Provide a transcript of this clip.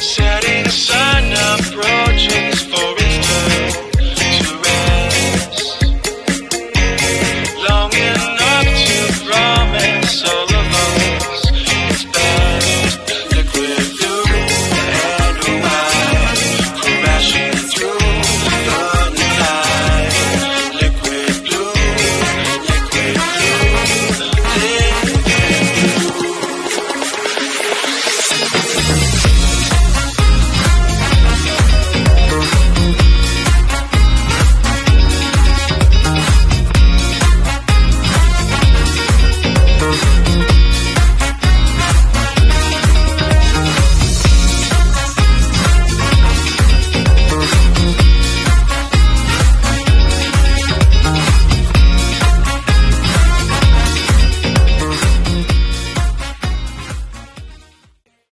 setting sun.